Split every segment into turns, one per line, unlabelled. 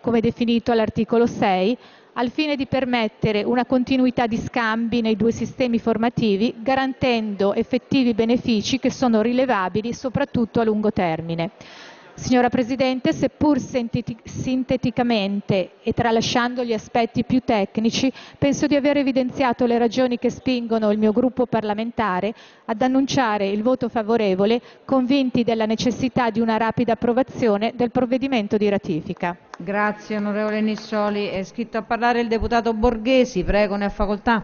come definito all'articolo 6, al fine di permettere una continuità di scambi nei due sistemi formativi, garantendo effettivi benefici che sono rilevabili soprattutto a lungo termine. Signora Presidente, seppur sinteticamente e tralasciando gli aspetti più tecnici, penso di aver evidenziato le ragioni che spingono il mio gruppo parlamentare ad annunciare il voto favorevole, convinti della necessità di una rapida approvazione del provvedimento di ratifica.
Grazie onorevole Nissoli. È scritto a parlare il deputato Borghesi, prego, ne ha facoltà.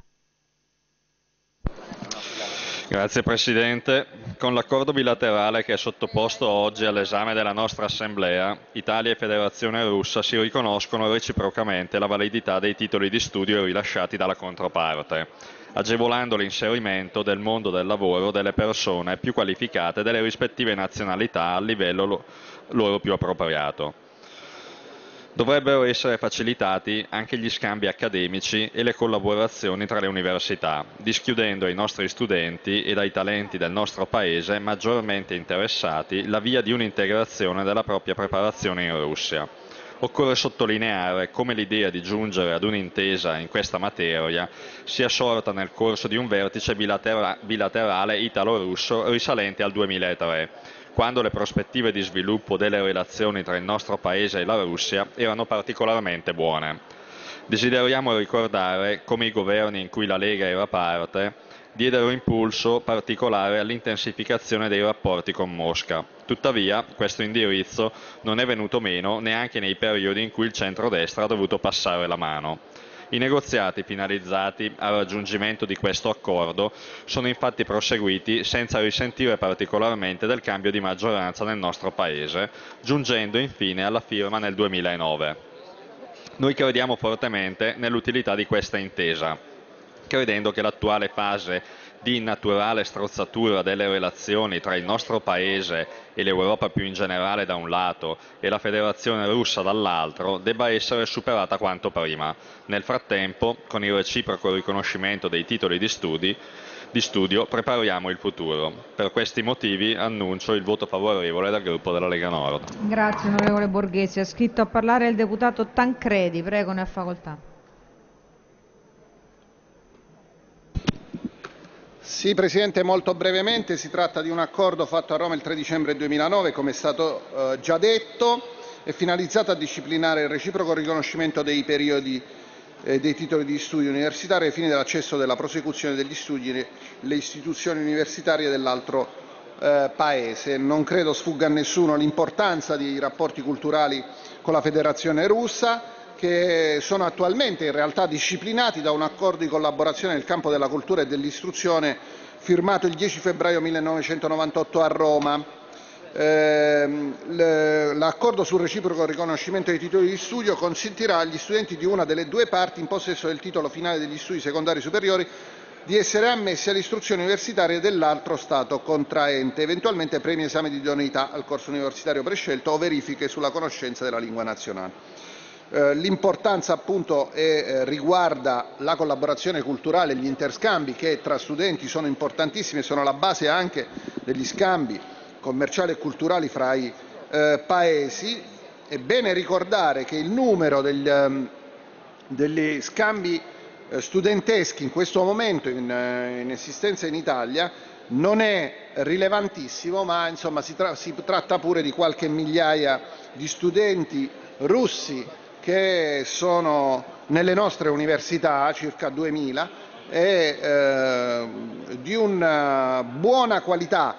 Grazie Presidente. Con l'accordo bilaterale che è sottoposto oggi all'esame della nostra Assemblea, Italia e Federazione Russa si riconoscono reciprocamente la validità dei titoli di studio rilasciati dalla controparte, agevolando l'inserimento del mondo del lavoro delle persone più qualificate delle rispettive nazionalità al livello loro più appropriato. Dovrebbero essere facilitati anche gli scambi accademici e le collaborazioni tra le università, dischiudendo ai nostri studenti e ai talenti del nostro Paese maggiormente interessati la via di un'integrazione della propria preparazione in Russia. Occorre sottolineare come l'idea di giungere ad un'intesa in questa materia sia sorta nel corso di un vertice bilaterale italo-russo risalente al 2003 quando le prospettive di sviluppo delle relazioni tra il nostro Paese e la Russia erano particolarmente buone. Desideriamo ricordare come i governi in cui la Lega era parte diedero impulso particolare all'intensificazione dei rapporti con Mosca. Tuttavia, questo indirizzo non è venuto meno neanche nei periodi in cui il centrodestra ha dovuto passare la mano. I negoziati finalizzati al raggiungimento di questo accordo sono infatti proseguiti senza risentire particolarmente del cambio di maggioranza nel nostro Paese, giungendo infine alla firma nel 2009. Noi crediamo fortemente nell'utilità di questa intesa, credendo che l'attuale fase di naturale strozzatura delle relazioni tra il nostro Paese e l'Europa più in generale da un lato e la Federazione russa dall'altro debba essere superata quanto prima. Nel frattempo, con il reciproco riconoscimento dei titoli di, studi, di studio, prepariamo il futuro. Per questi motivi annuncio il voto favorevole del gruppo della Lega Nord.
Grazie onorevole Borghesi. Ha scritto a parlare il deputato Tancredi. Prego, ne ha facoltà.
Sì, Presidente, molto brevemente si tratta di un accordo fatto a Roma il 3 dicembre 2009, come è stato eh, già detto, è finalizzato a disciplinare il reciproco riconoscimento dei periodi eh, dei titoli di studio universitari ai fini dell'accesso della prosecuzione degli studi nelle istituzioni universitarie dell'altro eh, Paese. Non credo sfugga a nessuno l'importanza dei rapporti culturali con la Federazione russa che sono attualmente in realtà disciplinati da un accordo di collaborazione nel campo della cultura e dell'istruzione firmato il 10 febbraio 1998 a Roma. Ehm, l'accordo sul reciproco riconoscimento dei titoli di studio consentirà agli studenti di una delle due parti in possesso del titolo finale degli studi secondari superiori di essere ammessi all'istruzione universitaria dell'altro Stato contraente, eventualmente premi esame di idoneità al corso universitario prescelto o verifiche sulla conoscenza della lingua nazionale. Eh, l'importanza appunto eh, riguarda la collaborazione culturale gli interscambi che tra studenti sono importantissimi e sono la base anche degli scambi commerciali e culturali fra i eh, Paesi. È bene ricordare che il numero ehm, degli scambi studenteschi in questo momento in esistenza in Italia non è rilevantissimo, ma insomma si tratta pure di qualche migliaia di studenti russi che sono nelle nostre università, circa 2000, e eh, di una buona qualità